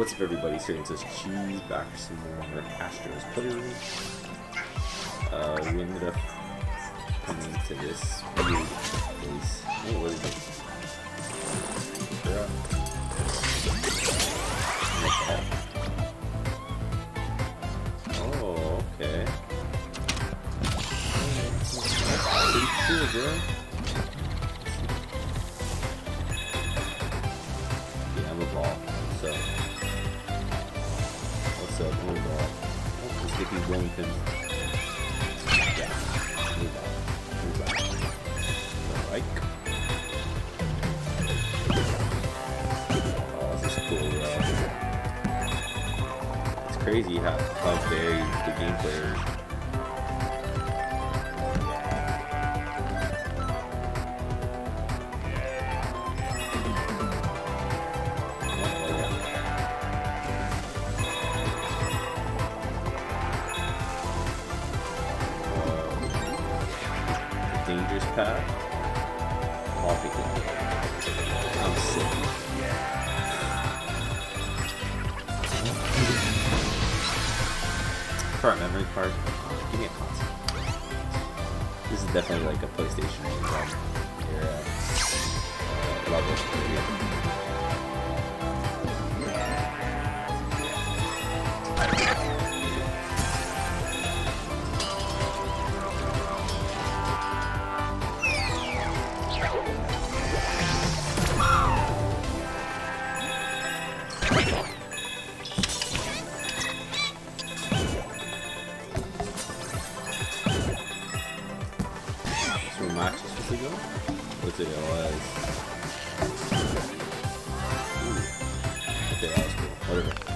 What's up, everybody? Here says cheese back some more Astro's Playroom. Uh, we ended up coming to this place. What was it? Oh, okay. Pretty cool, bro. Crazy how, how varied the gameplay is. Dangerous path. It. I'm sick. Current memory card. Give me a console. This is definitely like a PlayStation era uh, level. So where Max is supposed to go? What's it? It was. Ooh. Okay, that was cool. Whatever.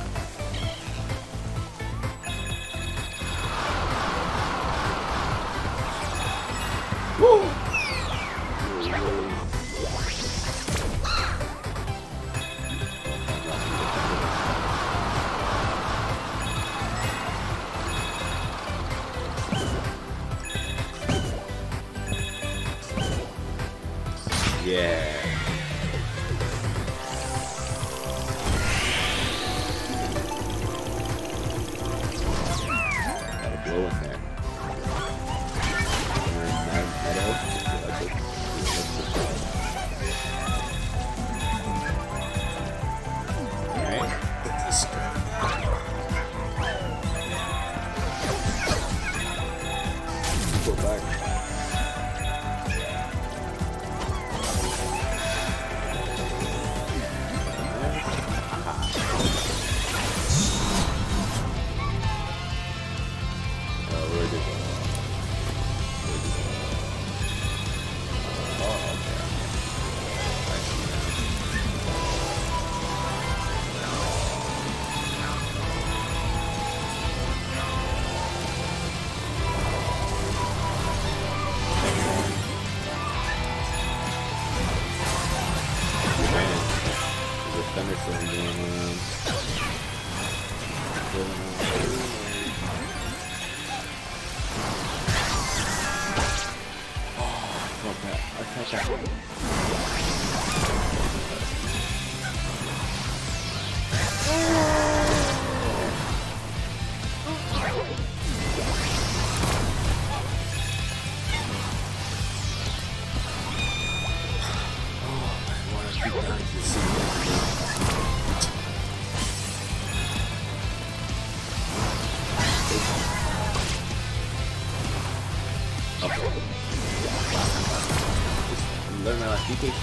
Learn my last be patient.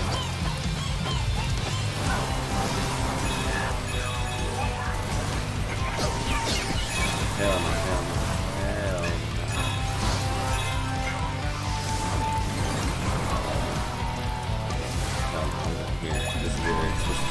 Hell no, hell no, hell no. No, here, this is where it's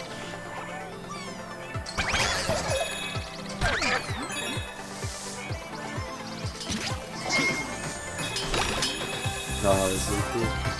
Oh, cool.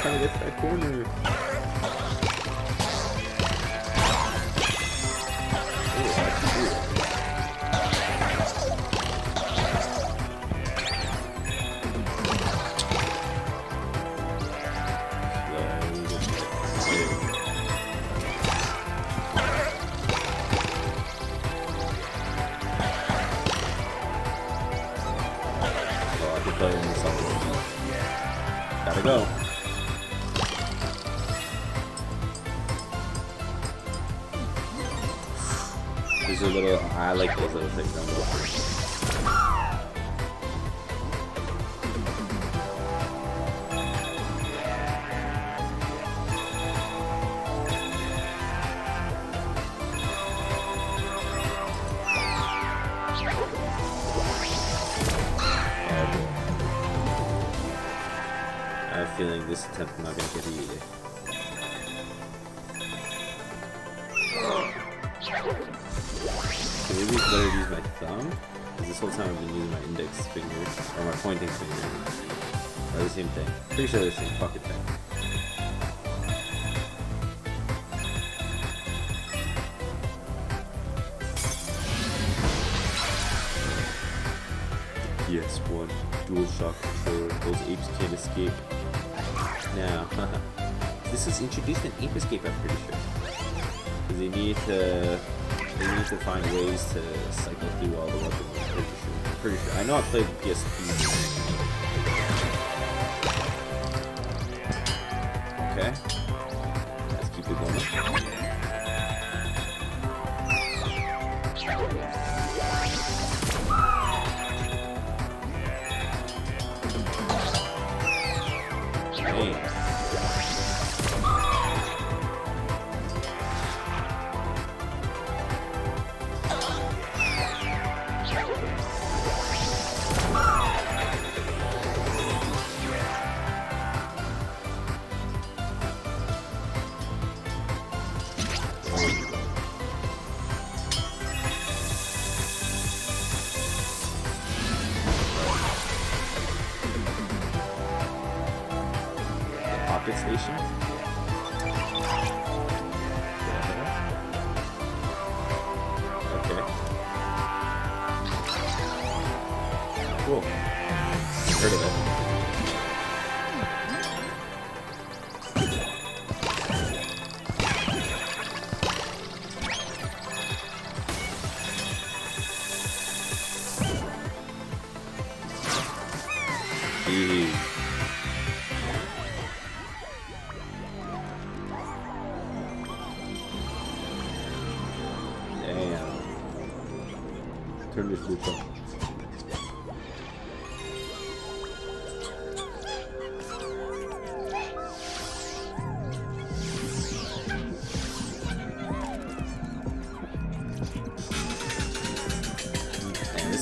Trying to get to that corner. Ooh, I These are little. I like those little things. I'm little. I have a feeling this attempt not gonna get it either. To use my thumb? Because this whole time I've been using my index finger, or my pointing finger. Or the same thing. Pretty sure they're the same fucking thing. PS1 DualShock controller. Those apes can't escape. Now, this is introduced in Ape Escape, I'm pretty sure. Because they need to, they need to find ways to cycle through all the weapons. I'm pretty sure. I'm pretty sure. I know I played the PSP. Okay. Cool. Heard of it. Damn. Turn this bitch up.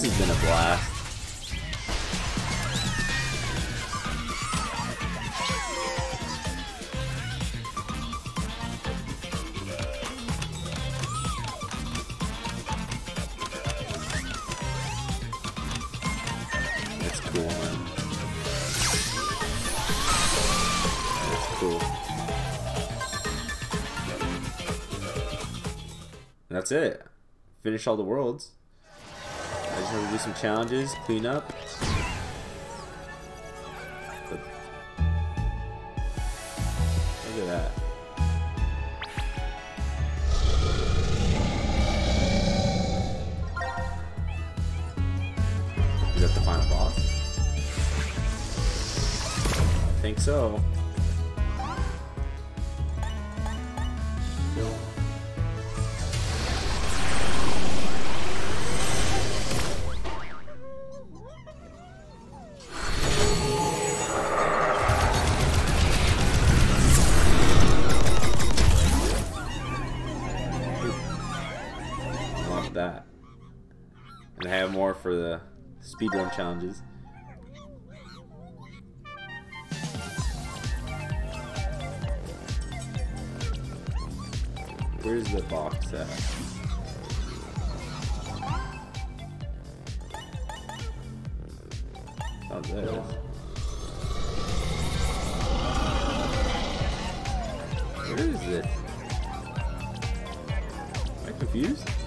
This has been a blast. That's cool. That's cool. That's it. Finish all the worlds. I just have to do some challenges, clean up. Look at that. Is that the final boss? I think so. For the speedrun challenges. Where's the box at? Oh, there it is. Where is it? Am I confused?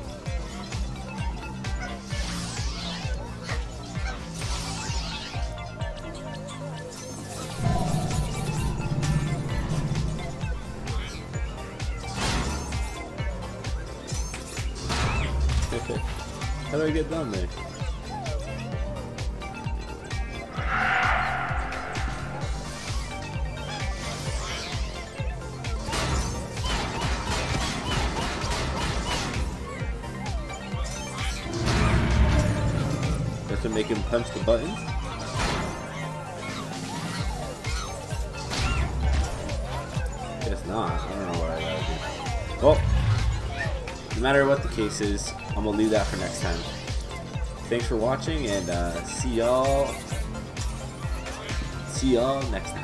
How do I get down there? It make him punch the buttons? Guess not. I don't know what I gotta do. Well, no matter what the case is, I'm gonna leave that for next time. Thanks for watching, and uh, see y'all. See y'all next time.